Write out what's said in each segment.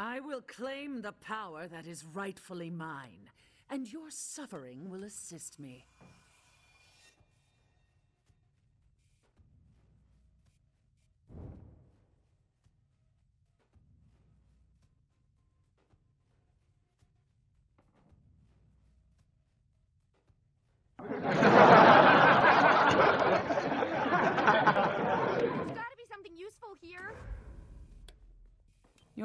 I will claim the power that is rightfully mine, and your suffering will assist me.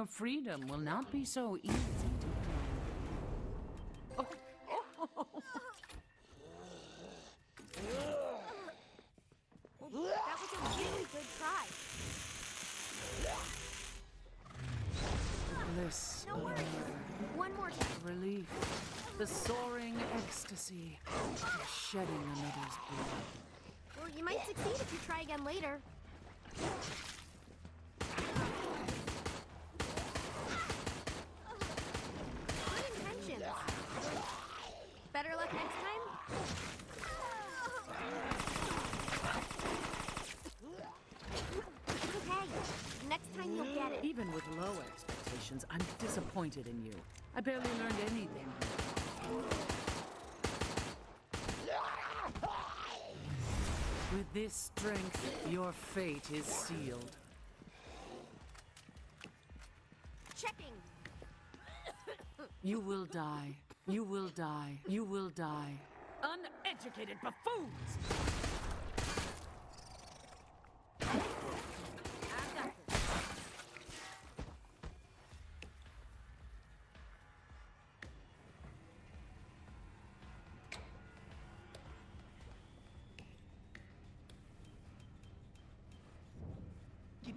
Your freedom will not be so easy to claim. Oh, That was a really good try. bliss, No worries. One more time. relief, the soaring ecstasy, of shedding another's blood. Well, you might succeed if you try again later. Good intentions. Better luck next time? Okay, next time you'll get it. Even with low expectations, I'm disappointed in you. I barely learned anything. With this strength, your fate is sealed. Checking. You will die. You will die. You will die. Uneducated buffoons!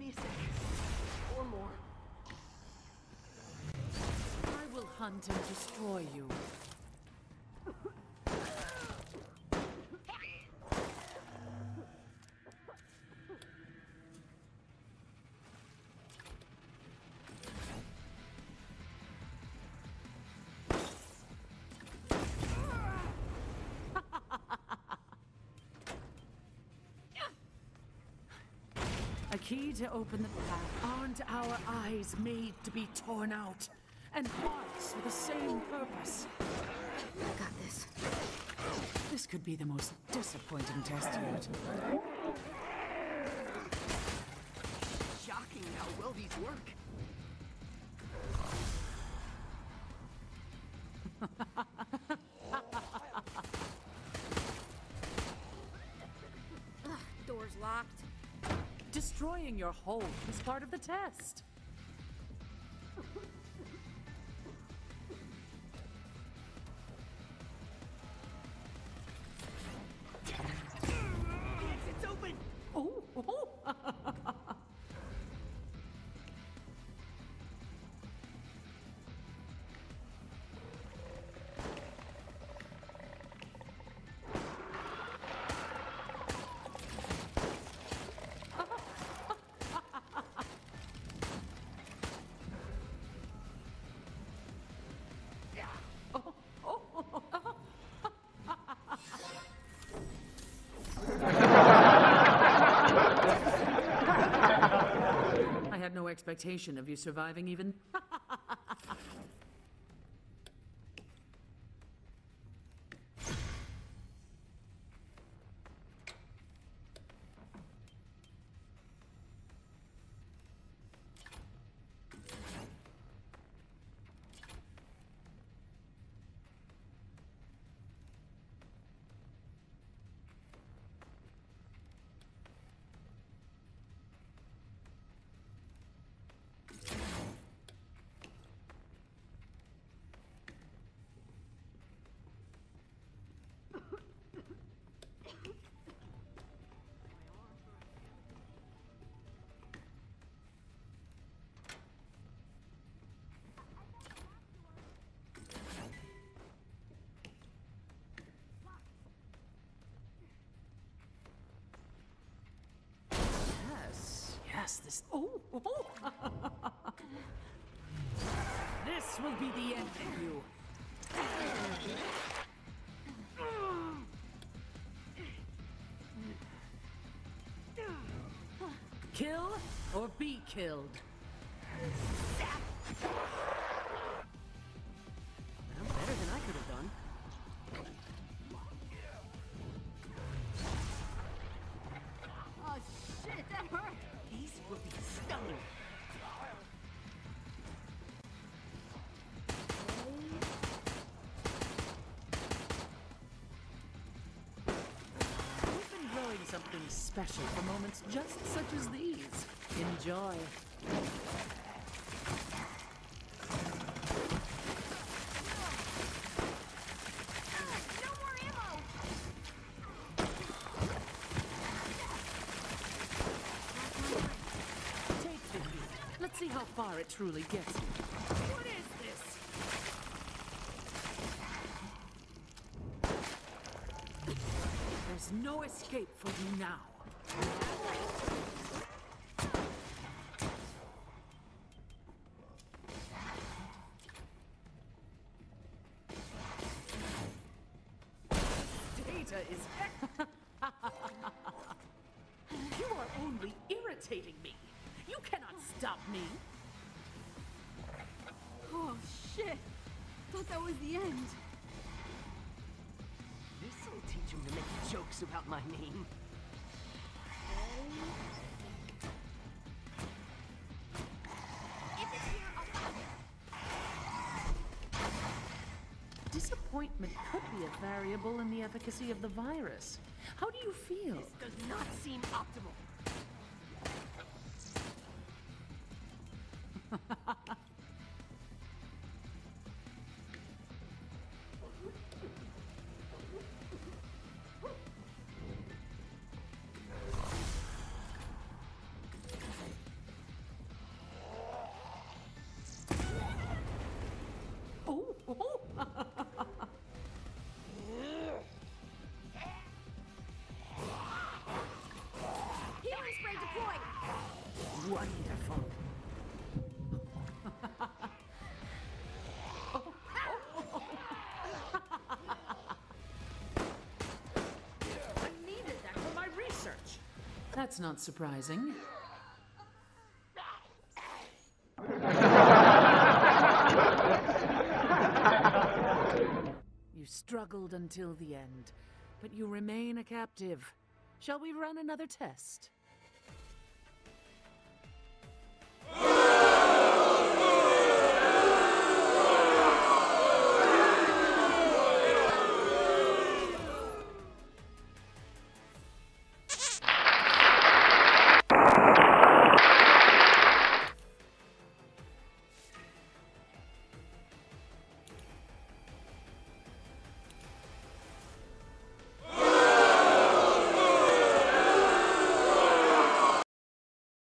Me a. Or more. I will hunt and destroy you. A key to open the path. Aren't our eyes made to be torn out? And hearts for the same purpose? I got this. This could be the most disappointing test yet. Shocking how well these work. Destroying your home is part of the test. Expectation of you surviving even. Oh, oh. this will be the end of you. Kill or be killed. Special for moments just such as these. Enjoy. Take the heat. Let's see how far it truly gets you. What is this? There's no escape for you now. Data is. you are only irritating me. You cannot stop me. Oh shit. Thought that was the end. This'll teach him to make jokes about my name. If it's here, I'll find it. Disappointment could be a variable in the efficacy of the virus. How do you feel? This does not seem optimal. That's not surprising. You struggled until the end, but you remain a captive. Shall we run another test?